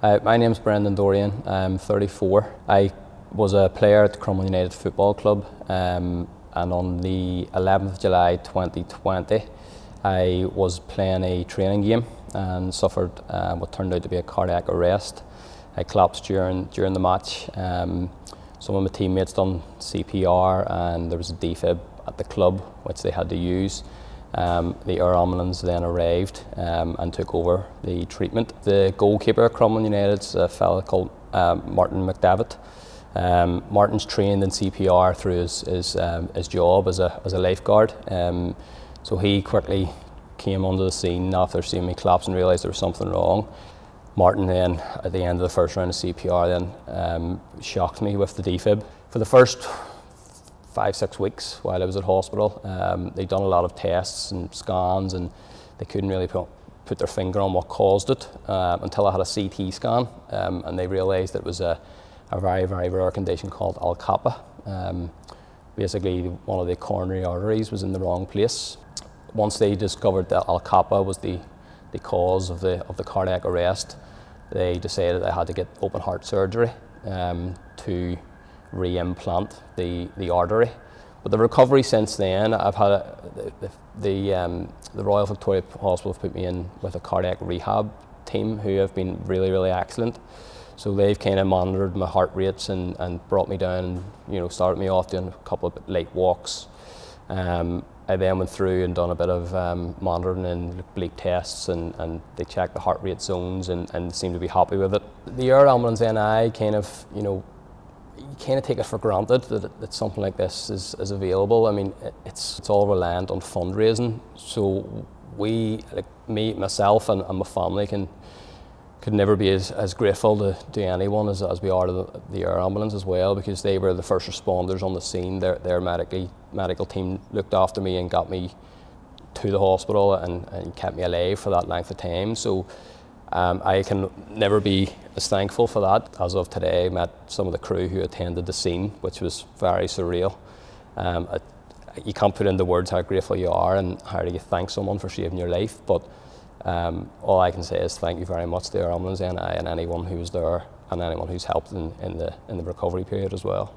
Uh, my name's Brendan Dorrian. I'm 34. I was a player at Crumlin United Football Club, um, and on the 11th of July 2020, I was playing a training game and suffered uh, what turned out to be a cardiac arrest. I collapsed during during the match. Um, some of my teammates done CPR, and there was a defib at the club which they had to use. Um, the ambulance then arrived um, and took over the treatment. The goalkeeper at Crumlin United is a fellow called um, Martin McDavitt. Um, Martin's trained in CPR through his, his, um, his job as a, as a lifeguard. Um, so he quickly came onto the scene after seeing me collapse and realised there was something wrong. Martin then, at the end of the first round of CPR, then shocked me with the defib. For the first five, six weeks while I was at hospital. Um, they'd done a lot of tests and scans and they couldn't really put, put their finger on what caused it um, until I had a CT scan um, and they realised it was a, a, very, very rare condition called ALCAPA. Um, basically, one of the coronary arteries was in the wrong place. Once they discovered that ALCAPA was the, the cause of the, of the cardiac arrest, they decided I had to get open heart surgery um, to re-implant the, the artery. But the recovery since then, I've had a, the, the, um, the Royal Victoria Hospital have put me in with a cardiac rehab team who have been really, really excellent. So they've kind of monitored my heart rates and, and brought me down and you know started me off doing a couple of late walks. Um, I then went through and done a bit of um, monitoring and bleep tests and, and they checked the heart rate zones and, and seemed to be happy with it. The air ambulance NI kind of, you know, you kind of take it for granted that, that something like this is, is available. I mean, it's, it's all reliant on fundraising. So we, like me, myself and, and my family can could never be as, as grateful to, to anyone as, as we are to the, the, air ambulance as well because they were the first responders on the scene. Their, their medically, medical team looked after me and got me to the hospital and, and kept me alive for that length of time. So um, I can never be as thankful for that. As of today, I met some of the crew who attended the scene, which was very surreal. Um, I, you can't put into words how grateful you are and how do you thank someone for saving your life, but um, all I can say is thank you very much to our ambulance and, and anyone who was there and anyone who's helped in, in, the, in the recovery period as well.